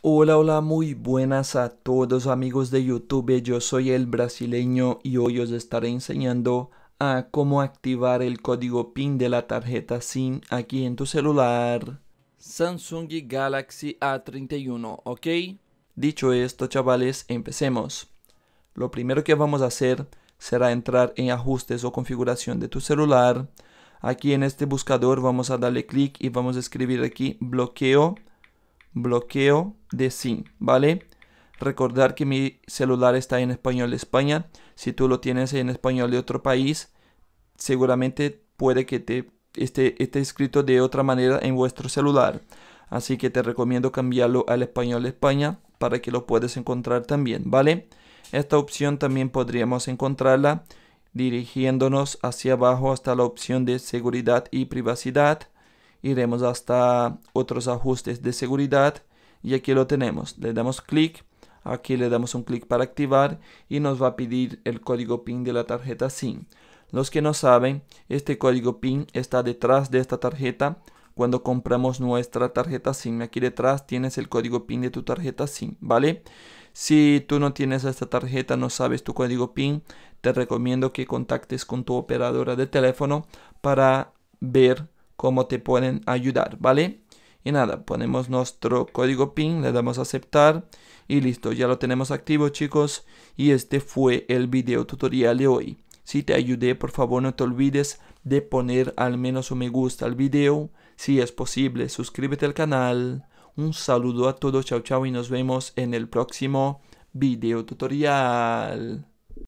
Hola, hola, muy buenas a todos amigos de YouTube, yo soy el brasileño y hoy os estaré enseñando a cómo activar el código PIN de la tarjeta SIM aquí en tu celular. Samsung Galaxy A31, ¿ok? Dicho esto, chavales, empecemos. Lo primero que vamos a hacer será entrar en ajustes o configuración de tu celular. Aquí en este buscador vamos a darle clic y vamos a escribir aquí bloqueo bloqueo de SIM, ¿vale? Recordar que mi celular está en español de España. Si tú lo tienes en español de otro país, seguramente puede que te esté, esté escrito de otra manera en vuestro celular. Así que te recomiendo cambiarlo al español de España para que lo puedas encontrar también, ¿vale? Esta opción también podríamos encontrarla dirigiéndonos hacia abajo hasta la opción de seguridad y privacidad iremos hasta otros ajustes de seguridad y aquí lo tenemos. Le damos clic, aquí le damos un clic para activar y nos va a pedir el código PIN de la tarjeta SIM. Los que no saben, este código PIN está detrás de esta tarjeta cuando compramos nuestra tarjeta SIM. Aquí detrás tienes el código PIN de tu tarjeta SIM, ¿vale? Si tú no tienes esta tarjeta, no sabes tu código PIN, te recomiendo que contactes con tu operadora de teléfono para ver cómo te pueden ayudar, ¿vale? Y nada, ponemos nuestro código PIN, le damos a aceptar y listo, ya lo tenemos activo chicos. Y este fue el video tutorial de hoy. Si te ayudé, por favor no te olvides de poner al menos un me gusta al video. Si es posible, suscríbete al canal. Un saludo a todos, chao chao y nos vemos en el próximo video tutorial.